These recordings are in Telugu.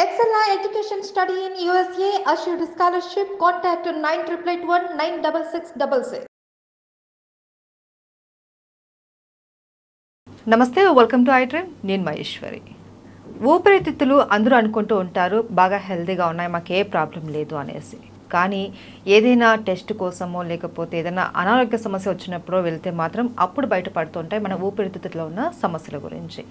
Excella Education Study in USA assured scholarship. Contact 9881 96666. నమస్తే వెల్కమ్ టు ఐడ్రీమ్ నేను మహేశ్వరి. ఊపిరితిత్తులు అందరూ అనుకుంటూ ఉంటారు బాగా హెల్తీగా ఉన్నాయి మాకు ఏ ప్రాబ్లం లేదు అనేసి. కానీ ఏదైనా టెస్ట్ కోసమో లేకపోతే ఏదైనా అనారోగ్య సమస్య వచ్చినప్పుడు వెళ్తే మాత్రం అప్పుడు బయటపడుతుంటాయి మన ఊపిరితిత్తులో ఉన్న సమస్యల గురించి.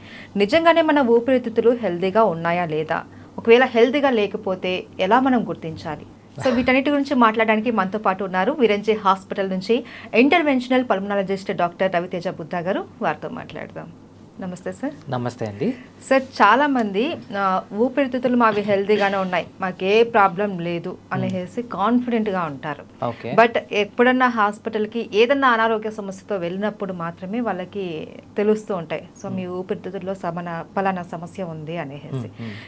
నిజంగానే మన ఊపిరితిత్తులు హెల్తీగా ఉన్నాయా లేదా? ఒకవేళ హెల్తీగా లేకపోతే ఎలా మనం గుర్తించాలి? సో వీటన్నిటి గురించి మాట్లాడడానికి మనతో పాటు ఉన్నారు విరంజి హాస్పిటల్ నుంచి interventional pulmonologist doctor Raviteja Buddha గారు. వారితో మాట్లాడదాం. నమస్తే సార్ నమస్తే అండి. సార్ చాలా మంది ఆ, ఊపిరితిత్తులు మావి హెల్తీగానే ఉన్నాయి. మాకు ఏ ప్రాబ్లం లేదు అనేసి కాన్ఫిడెంట్గా ఉంటారు. బట్ ఎప్పుడన్నా హాస్పిటల్కి ఏదన్నా అనారోగ్య సమస్యతో వెళ్ళినప్పుడు మాత్రమే వాళ్ళకి తెలుస్తూ ఉంటాయి. సో మీ ఊపిరితిత్తుల్లో సమన పలానా సమస్య ఉంది అనేసి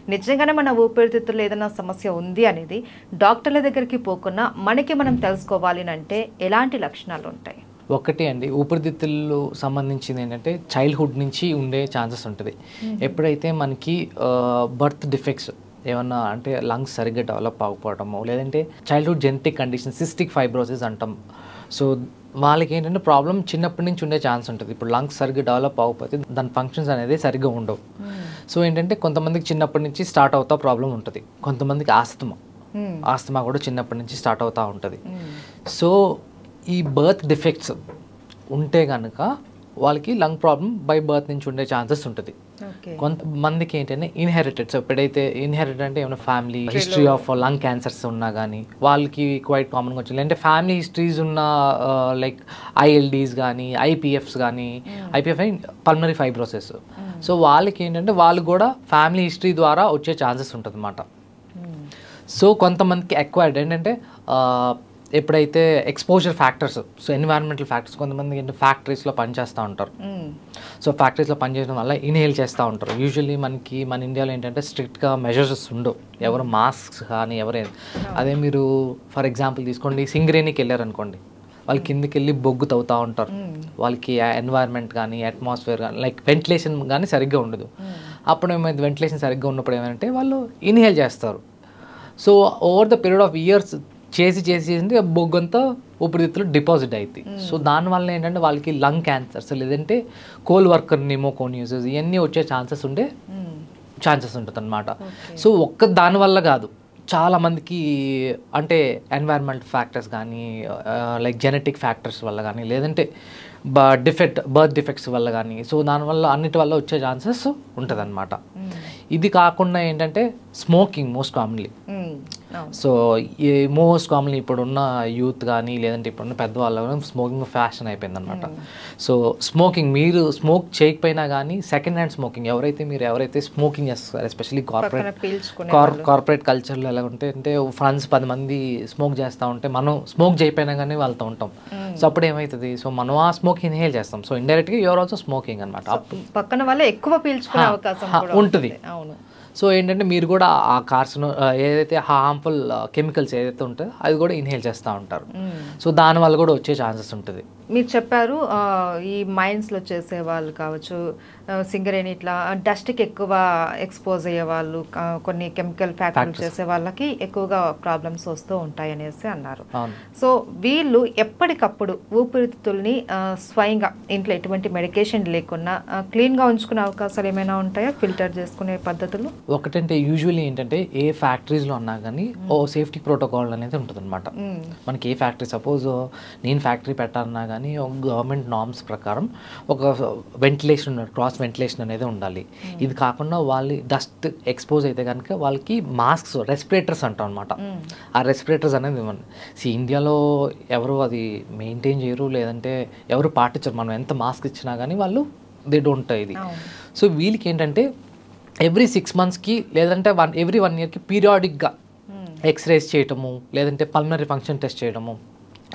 నిజంగానే మన ఊపిరితిత్తుల్లో ఏదైనా సమస్య ఉంది అనేది డాక్టర్ల దగ్గరికి పోకుండా మనకి మనం తెలుసుకోవాలి అంటే ఎలాంటి లక్షణాలు ఉంటాయి? ఒకటి అండి. ఊపిరితిత్తులు సంబంధించింది ఏంటంటే చైల్డ్హుడ్ నుంచి ఉండే ఛాన్సెస్ ఉంటుంది. ఎప్పుడైతే మనకి బర్త్ డిఫెక్ట్స్ ఏమన్నా అంటే లంగ్స్ సరిగ్గా డెవలప్ అవ్వకపోవడము లేదంటే childhood genetic condition cystic fibrosis అంటాం. సో వాళ్ళకి ఏంటంటే ప్రాబ్లం చిన్నప్పటి నుంచి ఉండే ఛాన్స్ ఉంటుంది. ఇప్పుడు లంగ్స్ సరిగ్గా డెవలప్ అవ్వకపోతే దాని ఫంక్షన్స్ అనేది సరిగ్గా ఉండవు. సో ఏంటంటే కొంతమందికి చిన్నప్పటి నుంచి స్టార్ట్ అవుతా ప్రాబ్లం ఉంటుంది. కొంతమందికి ఆస్తమా. ఆస్తమా కూడా చిన్నప్పటి నుంచి స్టార్ట్ అవుతూ ఉంటుంది. సో ఈ బర్త్ డిఫెక్ట్స్ ఉంటే కనుక వాళ్ళకి లంగ్ ప్రాబ్లం బై బర్త్ నుంచి ఉండే ఛాన్సెస్ ఉంటుంది. కొంతమందికి ఏంటంటే ఇన్హెరిటెడ్ సో ఎప్పుడైతే ఇన్హెరిటెడ్ అంటే ఏమైనా family history of lung cancers ఉన్నా కానీ వాళ్ళకి క్వైట్ కామన్గా వచ్చింది. అంటే ఫ్యామిలీ హిస్టరీస్ ఉన్న లైక్ ఐఎల్డీస్ కానీ ఐపీఎఫ్స్ కానీ ఐపీఎఫ్ పల్మరీ ఫైబ్రోసెస్ సో వాళ్ళకి ఏంటంటే వాళ్ళు కూడా ఫ్యామిలీ హిస్టరీ ద్వారా వచ్చే ఛాన్సెస్ ఉంటుంది అన్నమాట. సో కొంతమందికి ఎక్వైర్డ్ ఏంటంటే ఆ, ఎప్పుడైతే exposure factors so environmental factors కొంతమంది ఏంటంటే ఫ్యాక్టరీస్లో పనిచేస్తూ ఉంటారు. సో ఫ్యాక్టరీస్లో పనిచేయడం వల్ల ఇన్హేల్ చేస్తూ ఉంటారు. యూజువల్లీ మనకి మన ఇండియాలో ఏంటంటే స్ట్రిక్ట్గా మెజర్స్ ఉండవు. ఎవరు మాస్క్స్ కానీ ఎవరే అదే మీరు ఫర్ ఎగ్జాంపుల్ తీసుకోండి సింగరేణికి వెళ్ళారనుకోండి. వాళ్ళు కిందికి వెళ్ళి బొగ్గు తవ్వుతూ ఉంటారు. వాళ్ళకి ఎన్వైర్న్మెంట్ కానీ అట్మాస్ఫియర్ కానీ లైక్ వెంటిలేషన్ కానీ సరిగ్గా ఉండదు. అప్పుడు ఏమైంది? వెంటిలేషన్ సరిగ్గా ఉన్నప్పుడు ఏమంటే వాళ్ళు ఇన్హేల్ చేస్తారు. So over the period of years చేసి చేసి చేసి బొగ్గు అంతా ఊపిరితిత్తులు డిపాజిట్ అవుతాయి సో దానివల్ల ఏంటంటే వాళ్ళకి లంగ్ క్యాన్సర్స్ లేదంటే కోల్ వర్కర్ నిమోకోనియూసెస్ ఇవన్నీ వచ్చే ఛాన్సెస్ ఉండే. ఛాన్సెస్ ఉంటుంది అనమాట సో ఒక్క దానివల్ల కాదు. చాలా మందికి అంటే ఎన్వైర్మెంట్ ఫ్యాక్టర్స్ కానీ లైక్ జెనెటిక్ ఫ్యాక్టర్స్ వల్ల కానీ లేదంటే బ డిఫెక్ట్ బర్త్ డిఫెక్ట్స్ వల్ల కానీ సో దానివల్ల అన్నిటి వల్ల వచ్చే ఛాన్సెస్ ఉంటుంది ఇది కాకుండా ఏంటంటే స్మోకింగ్ మోస్ట్ కామన్లీ. సో ఈ మోస్ట్ కామన్లీ ఇప్పుడున్న యూత్ కానీ లేదంటే ఇప్పుడున్న పెద్దవాళ్ళు కానీ స్మోకింగ్ ఫ్యాషన్ అయిపోయింది అనమాట సో స్మోకింగ్ మీరు స్మోక్ చేయకపోయినా కానీ సెకండ్ హ్యాండ్ స్మోకింగ్ ఎవరైతే మీరు ఎవరైతే స్మోకింగ్ చేస్తారు ఎస్పెషల్లీ కార్పొరేట్ కార్పొరేట్ కల్చర్లో ఎలా ఉంటే అంటే ఫ్రెండ్స్ పది మంది స్మోక్ చేస్తూ ఉంటే మనం స్మోక్ చేయకపోయినా కానీ వాళ్ళతో ఉంటాం. సో అప్పుడు ఏమవుతుంది సో మనం ఆ స్మోక్ ఇన్హేల్ చేస్తాం. సో ఇండైరెక్ట్గా యువర్ ఆల్సో స్మోకింగ్ అనమాట పక్కన వల్ల ఎక్కువ పీల్చుకునే అవకాశం ఉంటుంది. అవును. సో ఏంటంటే మీరు కూడా ఆ కార్సినో ఏదైతే హార్మ్ఫుల్ కెమికల్స్ ఏదైతే ఉంటుందో అది కూడా ఇన్హేల్ చేస్తూ ఉంటారు. సో దానివల్ల కూడా వచ్చే ఛాన్సెస్ ఉంటుంది మీరు చెప్పారు ఈ మైన్స్లో చేసే వాళ్ళు కావచ్చు సింగరేణి ఇట్లా డస్ట్కి ఎక్కువ ఎక్స్పోజ్ అయ్యే వాళ్ళు కొన్ని కెమికల్ ఫ్యాక్టరీలు చేసే వాళ్ళకి ఎక్కువగా ప్రాబ్లమ్స్ వస్తూ ఉంటాయి అనేసి అన్నారు సో వీళ్ళు ఎప్పటికప్పుడు ఊపిరితిత్తుల్ని స్వయంగా ఇంట్లో ఎటువంటి మెడికేషన్ లేకుండా క్లీన్గా ఉంచుకునే అవకాశాలు ఏమైనా ఉంటాయా? ఫిల్టర్ చేసుకునే పద్ధతులు ఒకటంటే యూజువల్లీ ఏంటంటే ఏ ఫ్యాక్టరీస్లో ఉన్నా కానీ ఓ సేఫ్టీ ప్రోటోకాల్ అనేది ఉంటుంది. మనకి ఏ ఫ్యాక్టరీ సపోజ్ నేను ఫ్యాక్టరీ పెట్టాలన్నా కానీ గవర్నమెంట్ నామ్స్ ప్రకారం ఒక వెంటిలేషన్ క్రాస్ వెంటిలేషన్ అనేది ఉండాలి. ఇది కాకుండా వాళ్ళు డస్ట్ ఎక్స్పోజ్ అయితే కనుక వాళ్ళకి మాస్క్స్ రెస్పిరేటర్స్ అంటాం అనమాట ఆ రెస్పిరేటర్స్ అనేది ఇవ్వండి. సి ఇండియాలో ఎవరు అది మెయింటైన్ చేయరు లేదంటే ఎవరు పాటించరు. మనం ఎంత మాస్క్ ఇచ్చినా కానీ వాళ్ళు దే డోంట్ ఇది. సో వీళ్ళకి ఏంటంటే ఎవ్రీ సిక్స్ మంత్స్కి లేదంటే వన్ ఎవ్రీ వన్ ఇయర్కి పీరియాడిక్గా. ఎక్స్రేస్ చేయటము లేదంటే పల్మనరీ ఫంక్షన్ టెస్ట్ చేయడము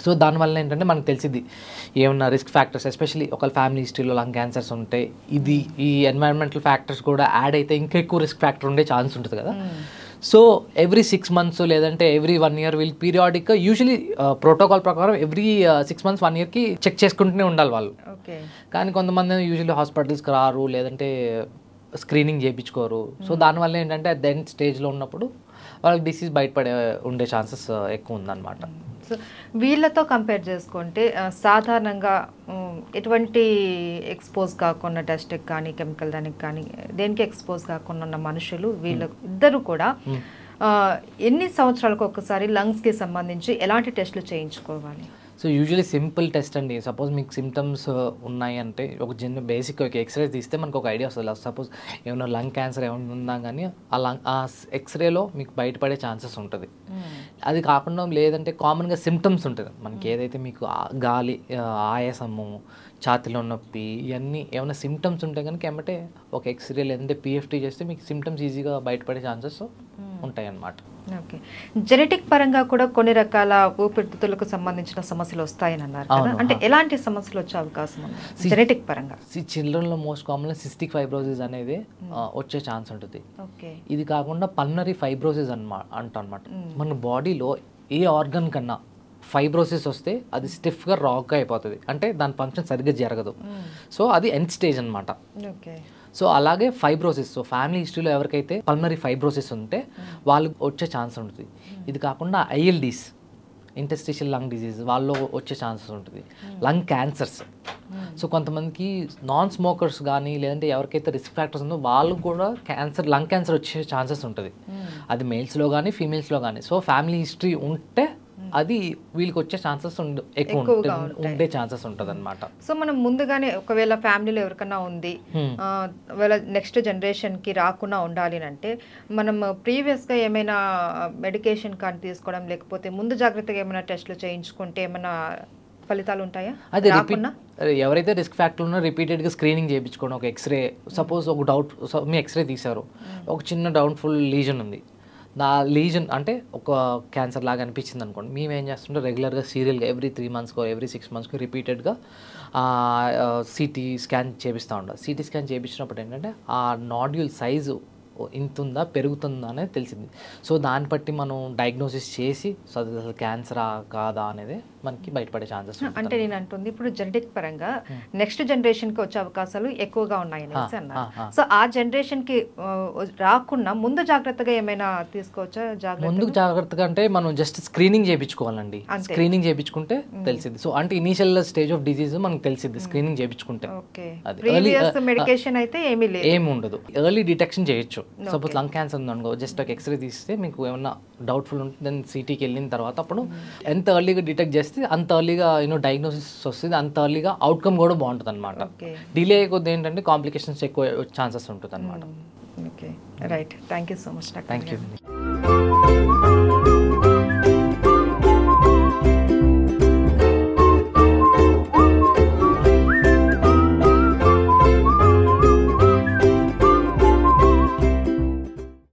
సో దానివల్ల ఏంటంటే మనకు తెలిసింది ఏమన్నా రిస్క్ ఫ్యాక్టర్స్ ఎస్పెషలీ ఒక ఫ్యామిలీ హిస్టరీలో లంగ్ క్యాన్సర్స్ ఉంటే ఇది ఈ ఎన్వైరన్మెంటల్ ఫ్యాక్టర్స్ కూడా యాడ్ అయితే ఇంకా ఎక్కువ రిస్క్ ఫ్యాక్టర్ ఉండే ఛాన్స్ ఉంటుంది కదా. సో ఎవ్రీ సిక్స్ మంత్స్ లేదంటే ఎవ్రీ వన్ ఇయర్ వీళ్ళు పీరియాడిక్ యూజువలీ ప్రోటోకాల్ ప్రకారం ఎవ్రీ సిక్స్ మంత్స్ వన్ ఇయర్కి చెక్ చేసుకుంటూనే ఉండాలి వాళ్ళు. ఓకే కానీ కొంతమంది యూజువల్లీ హాస్పిటల్స్కి రారు లేదంటే స్క్రీనింగ్ చేయించుకోరు. సో దానివల్ల ఏంటంటే అట్ దెన్ స్టేజ్లో ఉన్నప్పుడు వాళ్ళకి డిసీజ్ బయటపడే ఉండే ఛాన్సెస్ ఎక్కువ ఉందన్నమాట. సో వీళ్ళతో కంపేర్ చేసుకుంటే ఆ, సాధారణంగా ఉమ్, ఎటువంటి ఎక్స్పోజ్ కాకుండా డస్ట్కి కానీ కెమికల్ దానికి కానీ దేనికి ఎక్స్పోజ్ కాకుండా ఉన్న మనుషులు వీళ్ళ ఇద్దరు కూడా ఆ, ఎన్ని సంవత్సరాలకు ఒకసారి లంగ్స్కి సంబంధించి ఎలాంటి టెస్టులు చేయించుకోవాలి? సో యూజువలీ సింపుల్ టెస్ట్ అండి. సపోజ్ మీకు సిమ్టమ్స్ ఉన్నాయి అంటే ఒక చిన్న బేసిక్ ఒక ఎక్స్రే తీస్తే మనకు ఒక ఐడియా వస్తుంది. సపోజ్ ఏమైనా లంగ్ క్యాన్సర్ ఏమైనా ఉందా కానీ ఆ లంగ్ ఆ ఎక్స్రేలో మీకు బయటపడే ఛాన్సెస్ ఉంటుంది. అది కాకుండా లేదంటే కామన్గా సిమ్టమ్స్ ఉంటుంది. మనకి ఏదైతే మీకు గాలి ఆయాసము ఛాతిలో నొప్పి ఇవన్నీ ఏమైనా సిమ్టమ్స్ ఉంటే కనుక ఏమంటే ఒక ఎక్స్రే లేదంటే పిఎఫ్టీ చేస్తే మీకు సిమ్టమ్స్ ఈజీగా బయటపడే ఛాన్సెస్ ఉంటాయి అన్నమాట ఓకే. జెనెటిక్ పరంగా కూడా కొన్ని రకాల ఊపిరితిత్తులకు సంబంధించిన సమస్యలు వస్తాయని అన్నారు కదా. అంటే ఎలాంటి సమస్యలు వచ్చే అవకాశం ఉంది? జెనెటిక్ పరంగా. చిల్డ్రన్లో మోస్ట్ కామన్ సిస్టిక్ ఫైబ్రోసిస్ అనేది వచ్చే ఛాన్స్ ఉంటుంది. ఓకే. ఇది కాకుండా పల్నరీ ఫైబ్రోసిస్ అన్నమా అంట అనమాట మన బాడీలో ఏ ఆర్గన్ కన్నా ఫైబ్రోసిస్ వస్తే అది స్టిఫ్గా రాక్గా అయిపోతుంది. అంటే దాని ఫంక్షన్ సరిగ్గా జరగదు. సో అది ఎండ్ స్టేజ్ అన్నమాట. ఓకే. సో అలాగే ఫైబ్రోసిస్ సో ఫ్యామిలీ హిస్టరీలో ఎవరికైతే పల్మరీ ఫైబ్రోసిస్ ఉంటే వాళ్ళకి వచ్చే ఛాన్స్ ఉంటుంది. ఇది కాకుండా ఐఎల్డీస్ ఇంటెస్టిషియల్ లంగ్ డిజీజ్ వాళ్ళు వచ్చే ఛాన్సెస్ ఉంటుంది. Lung cancers. సో కొంతమందికి నాన్ స్మోకర్స్ కానీ లేదంటే ఎవరికైతే రిస్క్ ఫ్యాక్టర్స్ ఉందో వాళ్ళు కూడా క్యాన్సర్ లంగ్ క్యాన్సర్ వచ్చే ఛాన్సెస్ ఉంటుంది. అది మేల్స్లో కానీ ఫీమేల్స్లో కానీ. సో ఫ్యామిలీ హిస్టరీ ఉంటే అది వీళ్ళకి వచ్చే ఛాన్సెస్ ఎక్కువ ఉండే ఛాన్సెస్ ఉంటుంది అనమాట సో మనం ముందుగానే ఒకవేళ ఫ్యామిలీలో ఎవరికైనా ఉంది ఒకవేళ నెక్స్ట్ జనరేషన్కి రాకుండా ఉండాలి అంటే మనం ప్రీవియస్గా ఏమైనా మెడికేషన్ కానీ తీసుకోవడం లేకపోతే ముందు జాగ్రత్తగా ఏమైనా టెస్ట్లు చేయించుకుంటే ఏమైనా ఫలితాలు ఉంటాయా? అదే ఎవరైతే రిస్క్ ఫ్యాక్టర్ ఉన్నారో రిపీటెడ్గా స్క్రీనింగ్ చేయించుకోండి. ఒక ఎక్స్రే సపోజ్ ఒక డౌట్ మీ ఎక్స్రే తీశారు. ఒక చిన్న డౌట్ఫుల్ లీజన్ ఉంది. నా లీజన్ అంటే ఒక క్యాన్సర్ లాగా అనిపించింది అనుకోండి. మేము ఏం చేస్తుంటే రెగ్యులర్గా సీరియల్గా ఎవ్రీ త్రీ మంత్స్కో ఎవ్రీ సిక్స్ మంత్స్కో రిపీటెడ్గా సిటీ స్కాన్ చేపిస్తూ ఉంటాం. సిటీ స్కాన్ చేయించినప్పుడు ఏంటంటే ఆ నాడ్యూల్ సైజు ఇంత ఉందా పెరుగుతుందా అనేది తెలిసింది. సో దాన్ని బట్టి మనం డయాగ్నోసిస్ చేసి సో అది అసలు క్యాన్సరా కాదా అనేది మనకి బయటపడే ఛాన్సెస్ అంటే నేను అంటుంది ఇప్పుడు జెనెటిక్ పరంగా నెక్స్ట్ జనరేషన్కి వచ్చే అవకాశాలు ఎక్కువగా ఉన్నాయి అన్నారు. సో ఆ జనరేషన్కి ఆ, రాకుండా ముందు జాగ్రత్తగా ఏమైనా తీసుకోవచ్చా? జాగ్రత్త ముందుకు జాగ్రత్తగా అంటే మనం జస్ట్ స్క్రీనింగ్ చేయించుకోవాలండి. స్క్రీనింగ్ చేయించుకుంటే తెలిసింది. సో అంటే ఇనీషియల్ స్టేజ్ ఆఫ్ డిజీజ్ మనకు తెలిసింది స్క్రీనింగ్ చేయించుకుంటే. మెడికేషన్ అయితే ఏమీ లేదు. ఏమి ఉండదు ఎర్లీ డిటెక్షన్ చేయొచ్చు. సపోజ్ లంగ్ క్యాన్సర్ ఉందనుకో జస్ట్ ఒక ఎక్స్రే తీస్తే మీకు ఏమన్నా డౌట్ఫుల్ ఉంటే దెన్ సిటీకి వెళ్ళిన తర్వాత అప్పుడు ఎంత ఎర్లీగా డిటెక్ట్ చేస్తే అంత ఎర్లీగా యూనో డయాగ్నోసిస్ వస్తుంది అంత ఎర్లీగా అవుట్కమ్ కూడా బాగుంటుంది అనమాట డిలే కొద్ది ఏంటంటే కాంప్లికేషన్స్ ఎక్కువ ఛాన్సెస్ ఉంటుంది అనమాట okay right thank you so much thank you